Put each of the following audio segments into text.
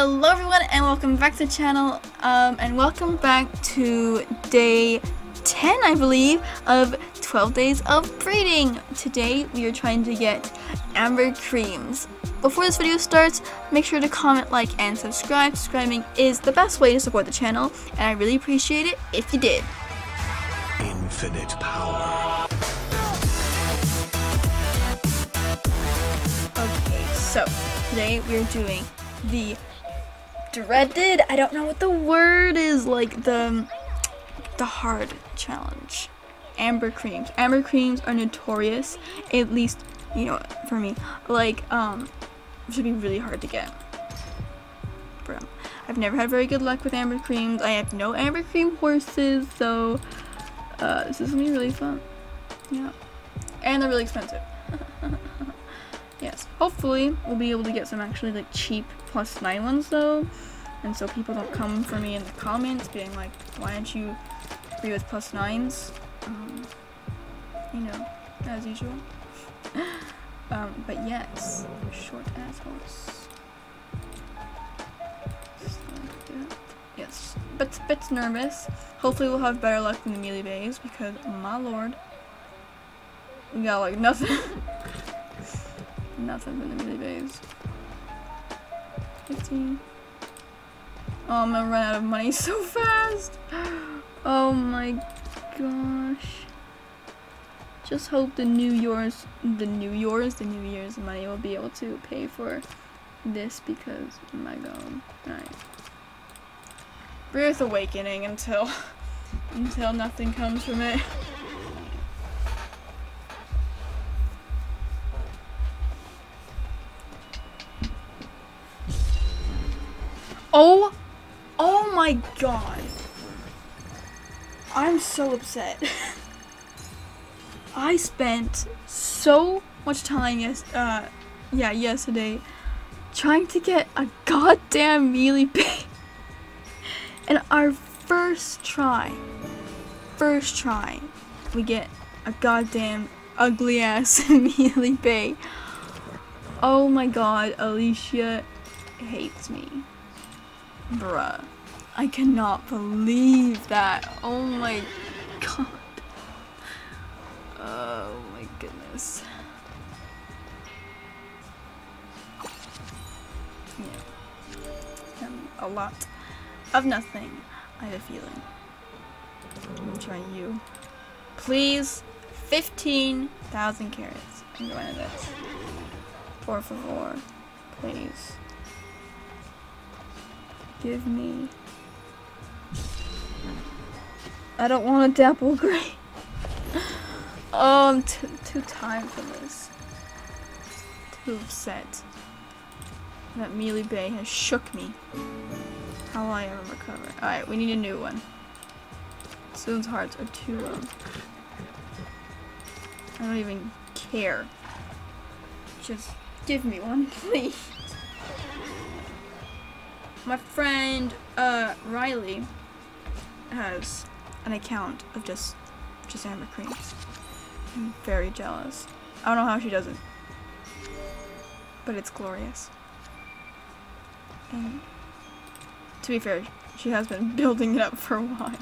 Hello everyone and welcome back to the channel um, and welcome back to day 10 I believe of 12 days of breeding. Today we are trying to get amber creams. Before this video starts make sure to comment, like, and subscribe. Subscribing is the best way to support the channel and I really appreciate it if you did. Infinite power. Okay, so today we are doing the dreaded, I don't know what the word is, like the the hard challenge. Amber creams. Amber creams are notorious, at least, you know, for me, like um should be really hard to get. Bro. I've never had very good luck with amber creams. I have no amber cream horses, so uh, this is gonna be really fun. Yeah. And they're really expensive. Yes, hopefully we'll be able to get some actually like cheap plus nine ones though, and so people don't come for me in the comments being like, why don't you be with plus nines? Um, you know, as usual. um, but yes, short assholes. Yes, but bit nervous. Hopefully we'll have better luck than the mealy bays because my lord, we got like nothing. Nothing from the mealy bays. 15. Oh, I'm gonna run out of money so fast. Oh my gosh. Just hope the New Year's, the New Year's, the New Year's money will be able to pay for this because, oh my god. Alright. Breath Awakening until, until nothing comes from it. Oh, oh my god. I'm so upset. I spent so much time yes uh yeah, yesterday trying to get a goddamn mealy bay. and our first try, first try, we get a goddamn ugly ass mealy bay. Oh my god, Alicia hates me. Bruh. I cannot believe that. Oh my god. Oh my goodness. Yeah. Um, a lot of nothing. I have a feeling. I'm gonna you. Please. 15,000 carrots. I'm going to this. Por favor. Please. Give me. I don't want a dapple gray. oh, I'm too, too tired for this. Too upset. That mealy bay has shook me. How will I ever recover? Alright, we need a new one. Soon's hearts are too low. I don't even care. Just give me one, please my friend uh, Riley has an account of just just amber creams. I'm very jealous. I don't know how she does it, but it's glorious. And to be fair, she has been building it up for a while.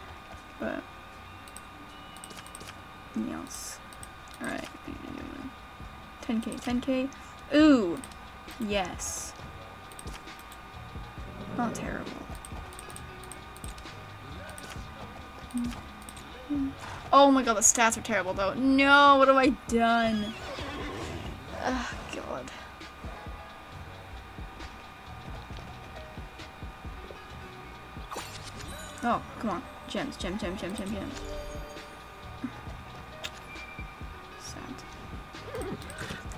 but yes. Alright, 10k, 10k. Ooh! Yes. Not terrible. Oh my god, the stats are terrible though. No, what have I done? Oh god. Oh, come on. Gems, gem, gem, gem, gem, gem. Sad.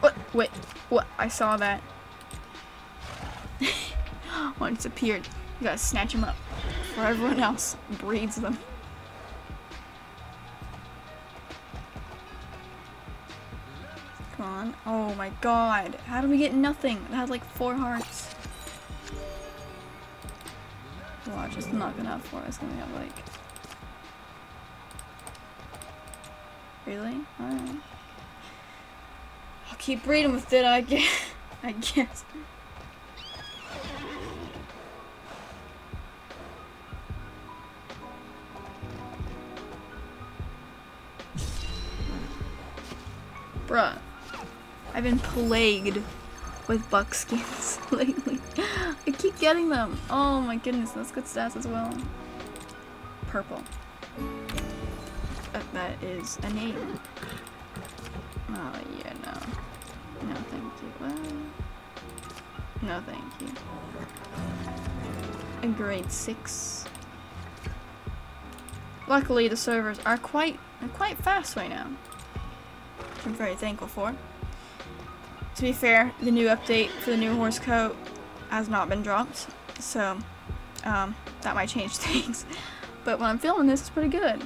What? Wait. What? I saw that. One appeared. You gotta snatch him up before everyone else breeds them. Come on. Oh my god. How do we get nothing? It had like four hearts. Watch, it's just not good enough for us. Gonna have like. Really? Alright. I'll keep breeding with it, I guess. I guess. I've been plagued with buckskins lately. I keep getting them. Oh my goodness, that's good stats as well. Purple. Uh, that is a name. Oh yeah, no. No, thank you. What? No, thank you. A grade six. Luckily, the servers are quite are quite fast right now. I'm very thankful for. To be fair, the new update for the new horse coat has not been dropped, so um, that might change things. But when I'm filming this, it's pretty good,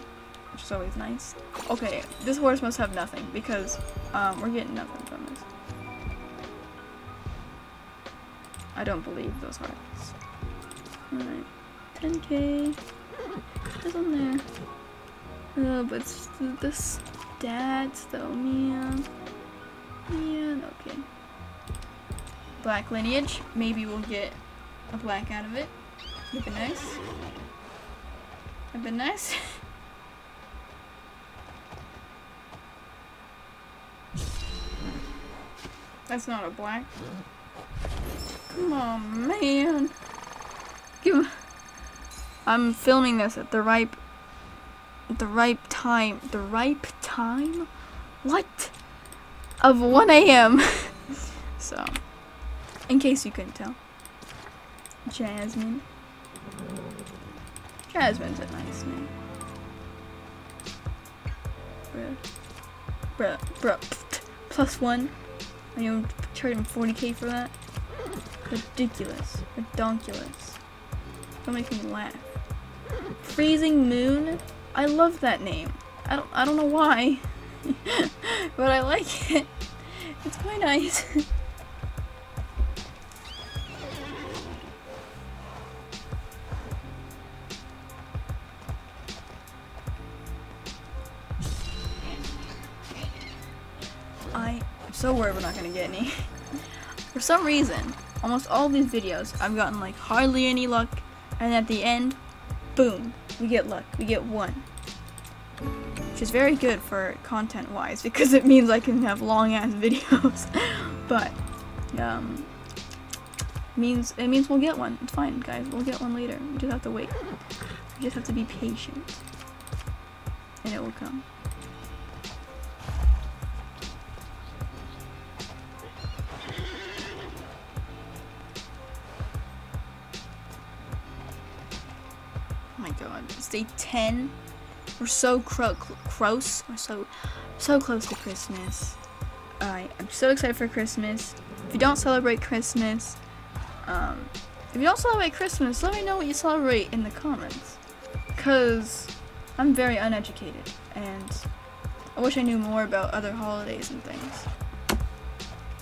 which is always nice. Okay, this horse must have nothing because um, we're getting nothing from this. I don't believe those hearts. Alright, 10k. What's on there? Oh, but the stats though. Man, Black lineage. Maybe we'll get a black out of it. Would be nice. Would be nice. That's not a black. Come on, man. Give. I'm filming this at the ripe, the ripe time. The ripe time? What? Of 1 a.m. so, in case you couldn't tell. Jasmine. Jasmine's a nice name. Bruh. Bruh. Bruh. Plus one. I am charging 40k for that. Ridiculous. Redonkulous. Don't make me laugh. Freezing Moon? I love that name. I don't I don't know why. but I like it. It's quite nice. so worried we're not gonna get any. For some reason, almost all these videos, I've gotten like hardly any luck, and at the end, boom, we get luck. We get one. Which is very good for content wise because it means I can have long ass videos. but um means it means we'll get one. It's fine, guys. We'll get one later. We just have to wait. We just have to be patient. And it will come. It's day 10. We're so cro close. We're so so close to Christmas. I I'm so excited for Christmas. If you don't celebrate Christmas, um, if you don't celebrate Christmas, let me know what you celebrate in the comments. Cause I'm very uneducated and I wish I knew more about other holidays and things.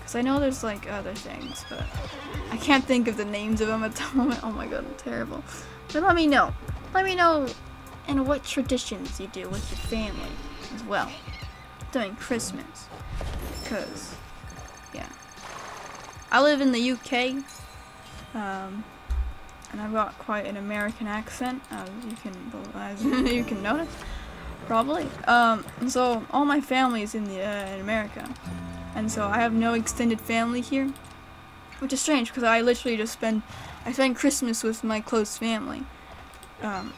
Cause I know there's like other things, but I can't think of the names of them at the moment. Oh my god, I'm terrible. But let me know. Let me know and what traditions you do with your family as well during Christmas. Because, yeah. I live in the UK, um, and I've got quite an American accent, as you can as you can notice, probably. Um, so all my family is in the uh, in America, and so I have no extended family here, which is strange because I literally just spend I spend Christmas with my close family. Um,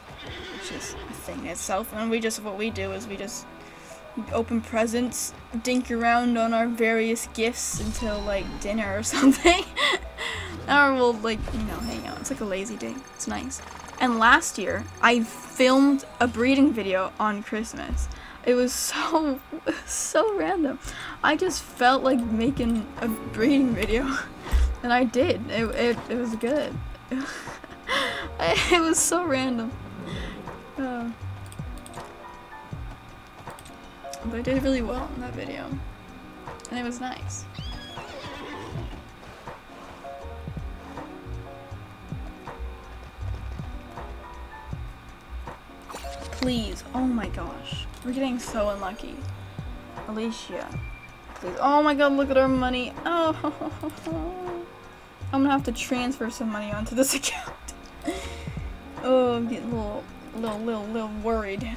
which is a thing itself. And we just, what we do is we just open presents, dink around on our various gifts until like dinner or something. or we'll like, you know, hang out. It's like a lazy day. It's nice. And last year, I filmed a breeding video on Christmas. It was so, so random. I just felt like making a breeding video. And I did. It, it, it was good. it was so random. Uh, but I did really well in that video. And it was nice. Please. Oh my gosh. We're getting so unlucky. Alicia. Please. Oh my god, look at our money. Oh. I'm gonna have to transfer some money onto this account. Oh, I'm getting a little, little, little, little worried.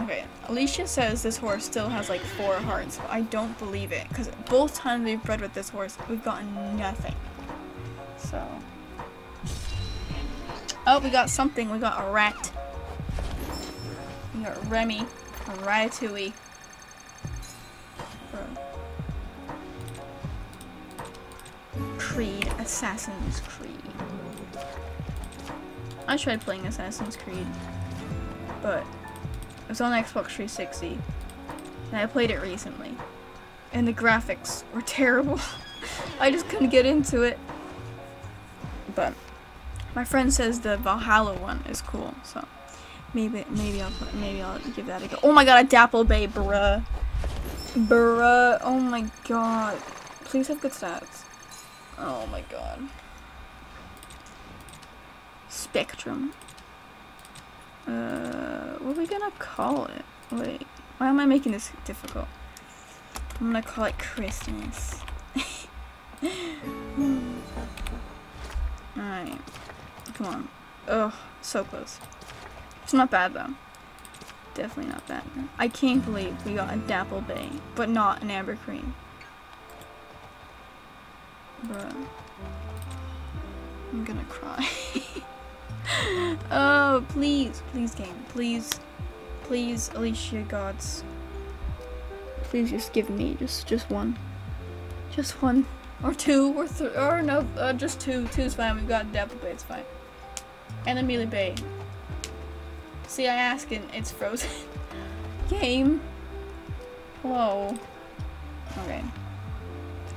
Okay, Alicia says this horse still has like four hearts. But I don't believe it because both times we've bred with this horse, we've gotten nothing. So. Oh, we got something. We got a rat. We got Remy, a Ratatouille. Creed, Assassin's Creed. I tried playing Assassin's Creed, but it was on Xbox 360, and I played it recently, and the graphics were terrible. I just couldn't get into it. But my friend says the Valhalla one is cool, so maybe maybe I'll put, maybe I'll give that a go. Oh my god, a Dapple Bay, bruh, bruh. Oh my god. Please have good stats. Oh my god. Spectrum. Uh, what are we gonna call it? Wait, why am I making this difficult? I'm gonna call it Christmas. Alright. Come on. Ugh, so close. It's not bad though. Definitely not bad. I can't believe we got a Dapple Bay, but not an Amber Cream. Bruh. I'm gonna cry. oh, please. Please, game. Please. Please, Alicia Gods. Please just give me just just one. Just one. Or two, or three, or no, uh, just two. Two's fine. We've got Dapple Bay, it's fine. And Amelia Bay. See, I ask and it's frozen. Game. Hello. Okay.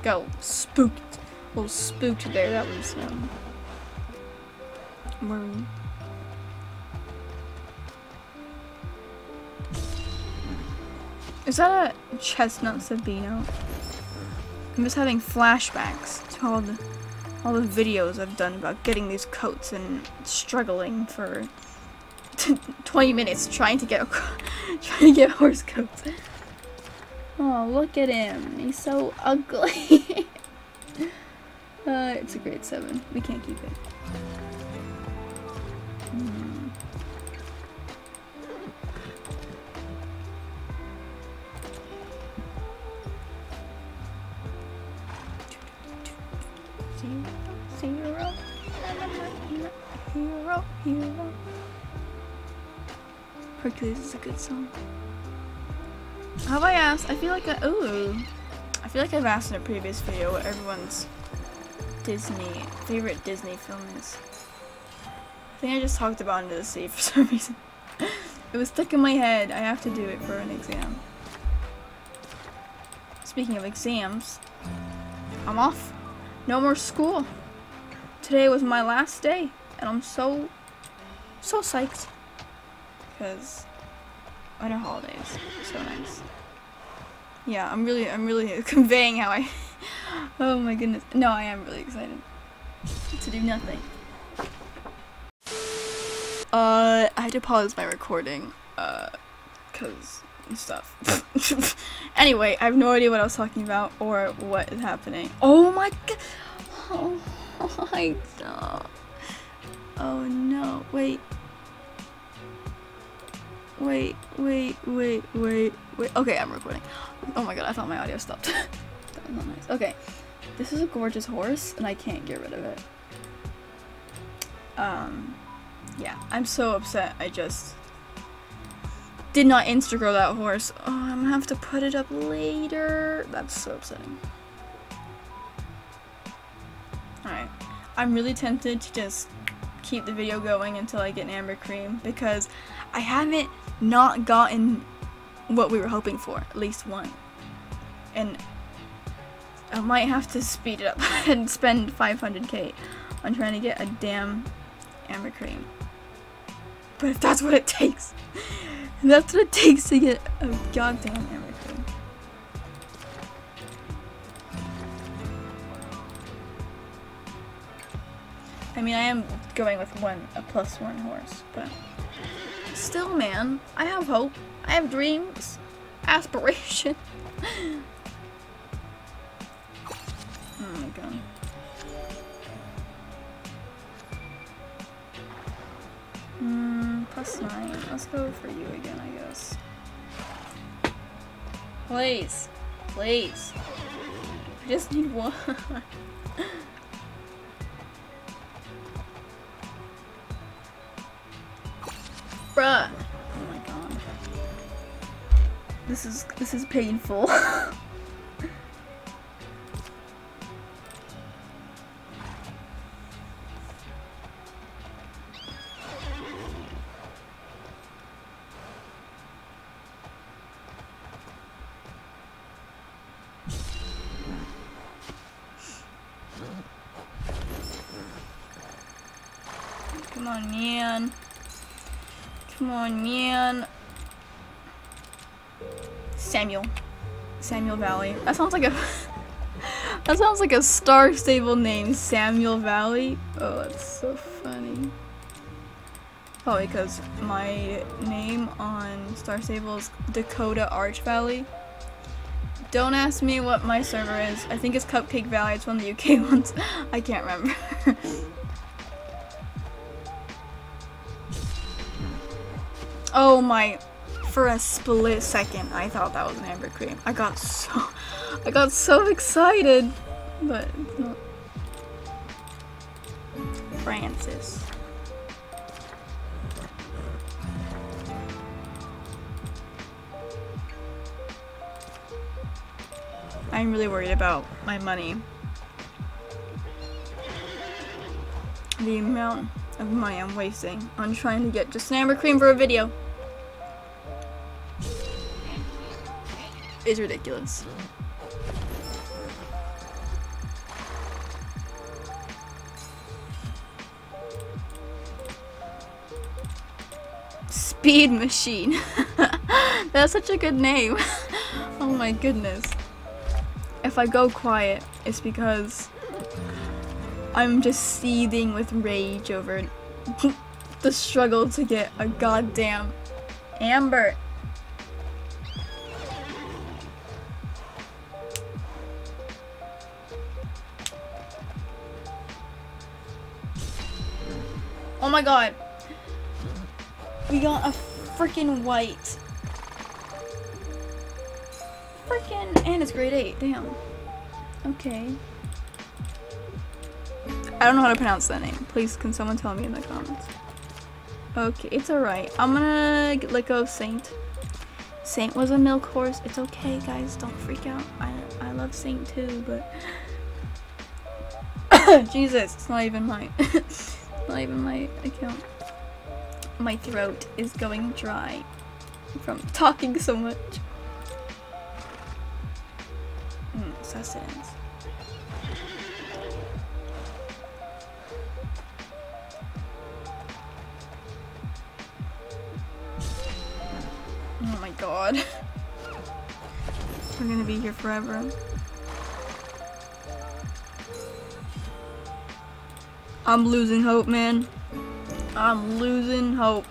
Go. Spooked. Little spooked there. That was, um... Worrying. Is that a chestnut Sabino? I'm just having flashbacks to all the all the videos I've done about getting these coats and struggling for 20 minutes trying to get trying to get horse coats. Oh, look at him. He's so ugly. uh, it's a grade 7. We can't keep it. Hero. Hercules is a good song. Have I asked? I feel like I, ooh. I feel like I've asked in a previous video what everyone's Disney, favorite Disney film is. I think I just talked about Into the Sea for some reason. it was stuck in my head. I have to do it for an exam. Speaking of exams, I'm off. No more school. Today was my last day, and I'm so, so psyched. Because winter holidays, so nice. Yeah, I'm really, I'm really conveying how I, oh my goodness. No, I am really excited to do nothing. Uh, I had to pause my recording, uh, cause stuff. anyway, I have no idea what I was talking about or what is happening. Oh my god. Oh, my god. Oh no. Wait. Wait, wait, wait, wait, wait. Okay, I'm recording. Oh my god, I thought my audio stopped. that was not nice. Okay. This is a gorgeous horse and I can't get rid of it. Um, yeah, I'm so upset. I just did not insta-grow that horse. Oh, I'm gonna have to put it up later. That's so upsetting. Alright. I'm really tempted to just keep the video going until I get an amber cream because I haven't not gotten what we were hoping for, at least one. And I might have to speed it up and spend 500k on trying to get a damn amber cream. But if that's what it takes, that's what it takes to get a goddamn amber cream. I mean, I am going with one, a plus one horse, but still, man, I have hope. I have dreams, aspiration. oh my god. Hmm, plus nine. Let's go for you again, I guess. Please. Please. I just need one. Bruh. Oh my god. This is this is painful. Samuel. Samuel Valley. That sounds like a That sounds like a Star Stable name, Samuel Valley. Oh, that's so funny. Probably because my name on Star Stable is Dakota Arch Valley. Don't ask me what my server is. I think it's Cupcake Valley. It's one of the UK ones. I can't remember. oh my for a split second I thought that was an amber cream. I got so I got so excited. But. Francis. I'm really worried about my money. The amount of money I'm wasting on trying to get just an amber cream for a video is ridiculous. Speed Machine. That's such a good name. oh my goodness. If I go quiet, it's because I'm just seething with rage over the struggle to get a goddamn Amber. My god. We got a freaking white. Freaking, and it's grade 8, damn. Okay. I don't know how to pronounce that name. Please, can someone tell me in the comments? Okay, it's alright. I'm gonna let go of Saint. Saint was a milk horse. It's okay, guys. Don't freak out. I, I love Saint too, but... Jesus, it's not even my... not even my account. My throat is going dry from talking so much. Mm, sustenance. Oh my god. We're gonna be here forever. I'm losing hope, man. I'm losing hope.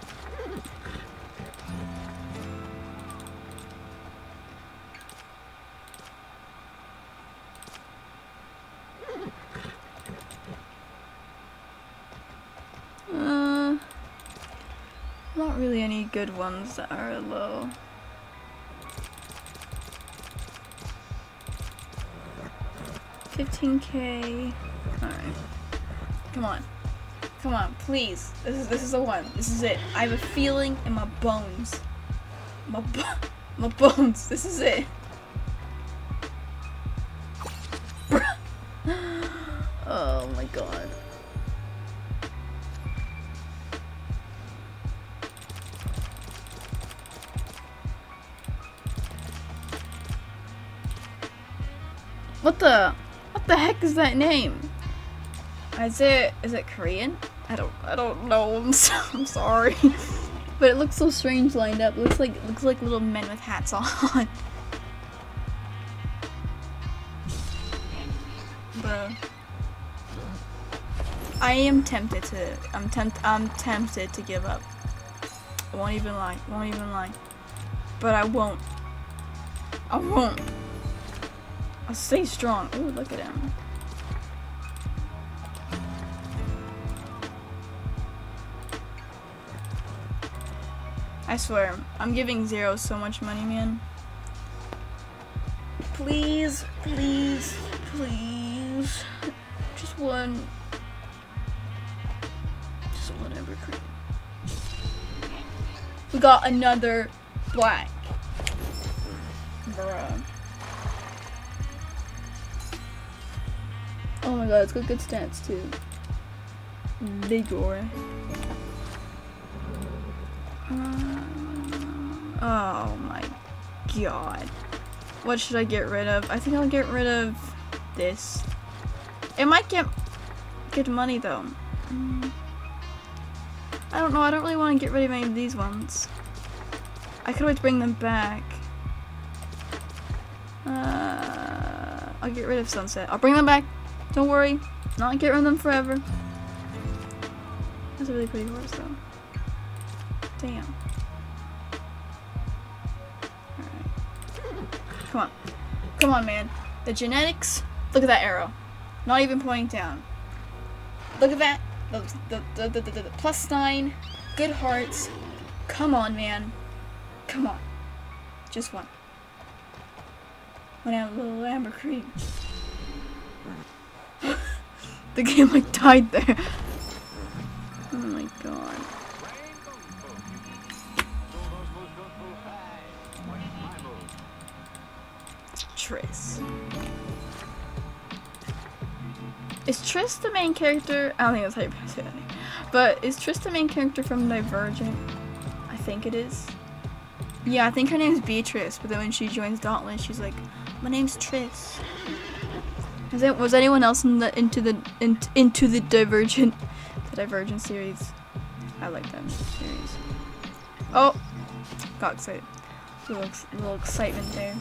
Uh, not really any good ones that are low. Fifteen K. Alright. Come on. Come on, please. This is this is the one. This is it. I have a feeling in my bones. My bo my bones. This is it. oh my god. What the? What the heck is that name? Is it is it Korean? I don't I don't know. I'm, so, I'm sorry, but it looks so strange lined up. It looks like looks like little men with hats on. Bruh. I am tempted to. I'm tempt. I'm tempted to give up. I won't even lie. Won't even lie. But I won't. I won't. I'll stay strong. Ooh, look at him. I swear, I'm giving Zero so much money, man. Please, please, please. Just one. Just one Amber Cream. We got another black. Bruh. Oh my god, it's got good stats too. Uh, oh my god. What should I get rid of? I think I'll get rid of this. It might get good money though. Mm. I don't know, I don't really want to get rid of any of these ones. I could always bring them back. Uh, I'll get rid of Sunset. I'll bring them back. Don't worry. Not get rid of them forever. That's a really pretty horse though. Damn. Come on, man. The genetics. Look at that arrow. Not even pointing down. Look at that. The, the, the, the, plus nine. Good hearts. Come on, man. Come on. Just one. When I have a little amber cream. the game like died there. Oh my god. Tris. Is Tris the main character? I don't think that's how you pronounce it. But is Tris the main character from Divergent? I think it is. Yeah, I think her name's Beatrice, but then when she joins Dauntless, she's like, my name's Tris. Is it, was anyone else in the into the in, into the Divergent the Divergent series? I like that series. Oh, got excited. Little, little excitement there.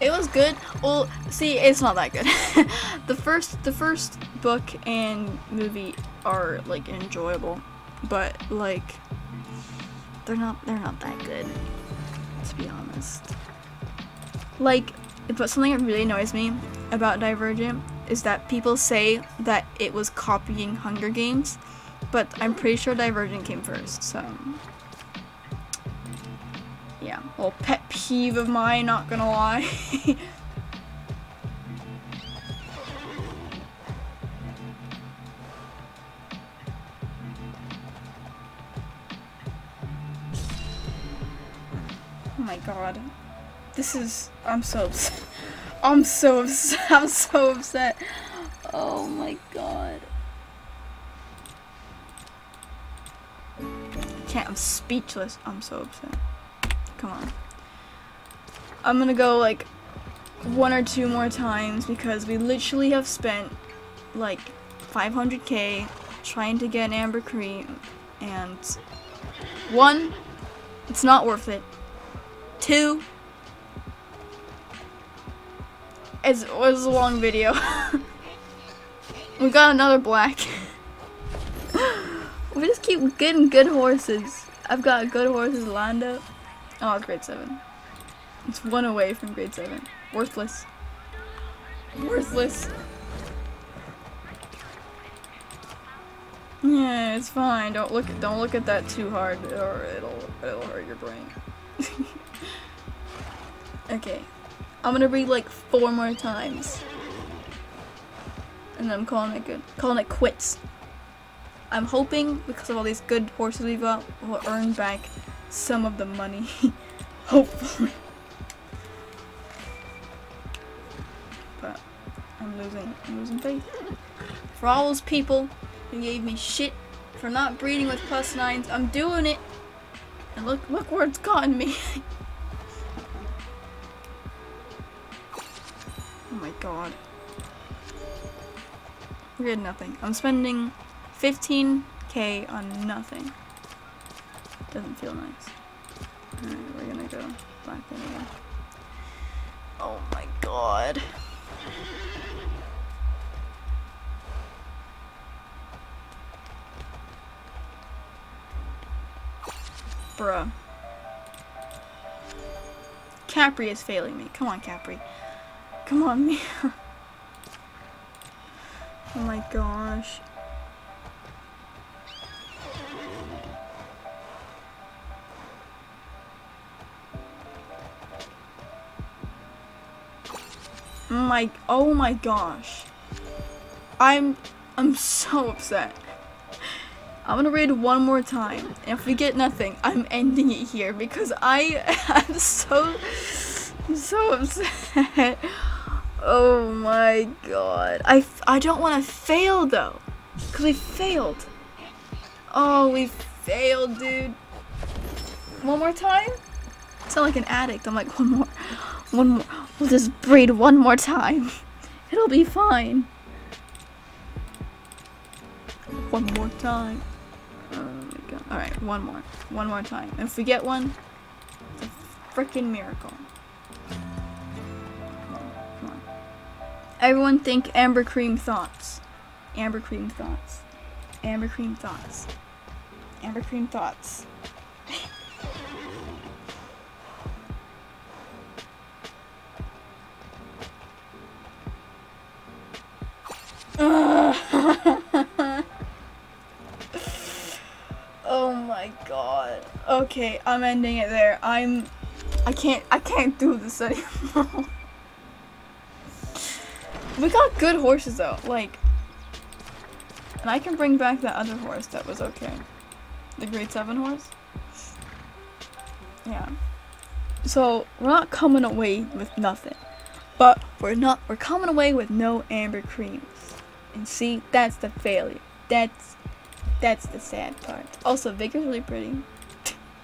It was good. Well, see, it's not that good. the first, the first book and movie are like enjoyable, but like they're not, they're not that good. To be honest. Like, but something that really annoys me about Divergent is that people say that it was copying Hunger Games, but I'm pretty sure Divergent came first. So yeah, little pet peeve of mine, not gonna lie. oh my god. This is, I'm so upset. I'm so upset. I'm so upset. Oh my god. Can't, I'm speechless. I'm so upset. Come on. I'm gonna go like one or two more times because we literally have spent like 500k trying to get an amber cream and one, it's not worth it. Two, it was a long video. we got another black. we just keep getting good horses. I've got good horses lined up. Oh, it's grade 7. It's one away from grade 7. Worthless. Worthless. Yeah, it's fine. Don't look don't look at that too hard or it'll it'll hurt your brain. okay. I'm gonna read like four more times. And then I'm calling it good. Calling it quits. I'm hoping because of all these good horses we've got, we'll earn back some of the money. Hopefully. But I'm losing I'm losing faith. For all those people who gave me shit for not breeding with plus nines, I'm doing it. And look look where it's gotten me. oh my god. We're getting nothing. I'm spending 15k on nothing. Doesn't feel nice. Alright, we're gonna go back in again. Oh my god. Bruh. Capri is failing me. Come on, Capri. Come on, me. oh my gosh. My oh my gosh. I'm I'm so upset. I'm gonna read one more time. And if we get nothing, I'm ending it here because I am so I'm so upset. Oh my god. I, I don't want to fail though. Because we failed. Oh, we failed, dude. One more time? I sound like an addict. I'm like, one more. One more. We'll just breed one more time. It'll be fine. One more time. Oh my god. Alright, one more. One more time. If we get one, it's a freaking miracle. Come on, come on. Everyone think Amber Cream thoughts. Amber Cream thoughts. Amber Cream thoughts. Amber Cream thoughts. oh my god. Okay, I'm ending it there. I'm I can't I can't do this anymore. we got good horses though. Like and I can bring back that other horse that was okay. The grade 7 horse. Yeah. So, we're not coming away with nothing. But we're not we're coming away with no amber creams. And see, that's the failure. That's that's the sad part. Also, Vigor's really pretty.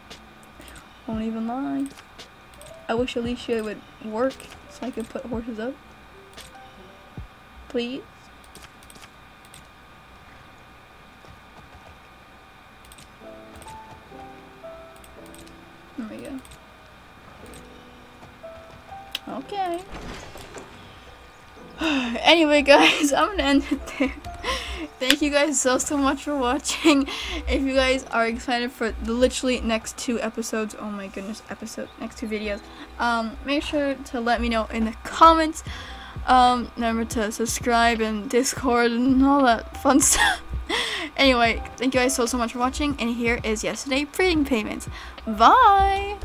Won't even lie. I wish Alicia would work so I could put horses up. Please. There we go. Okay. anyway, guys, I'm gonna end it there. Thank you guys so so much for watching. If you guys are excited for the literally next two episodes, oh my goodness, episode next two videos, um, make sure to let me know in the comments. Um, remember to subscribe and Discord and all that fun stuff. anyway, thank you guys so so much for watching, and here is yesterday breeding payments. Bye.